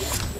Yeah.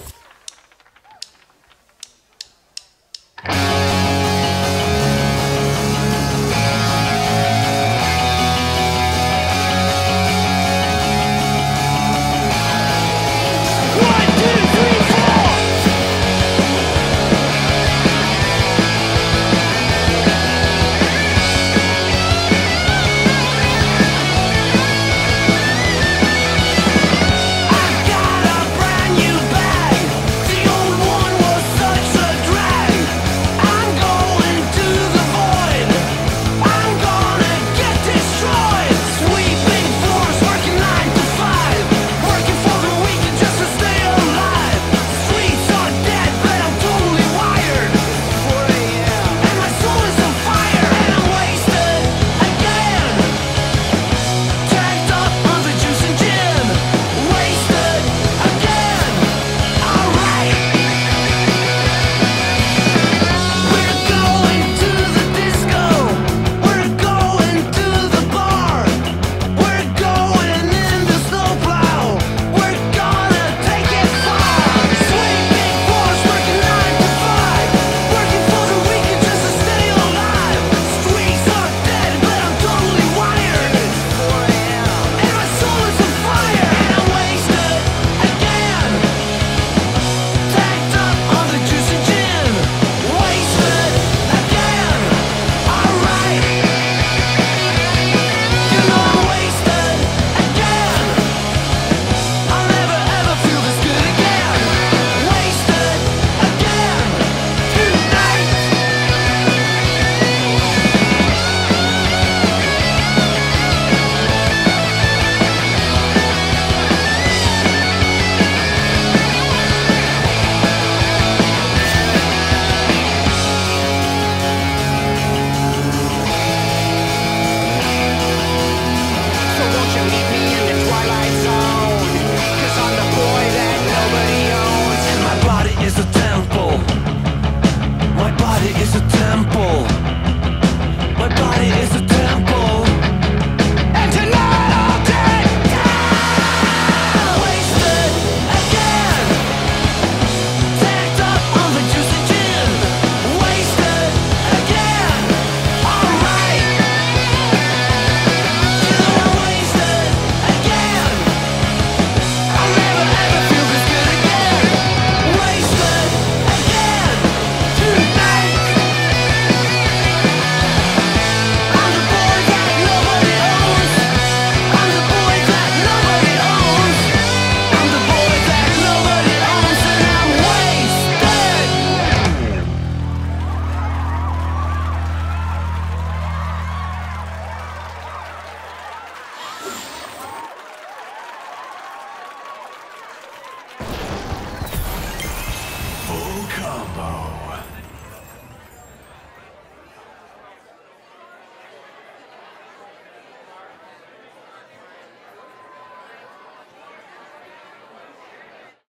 Combo.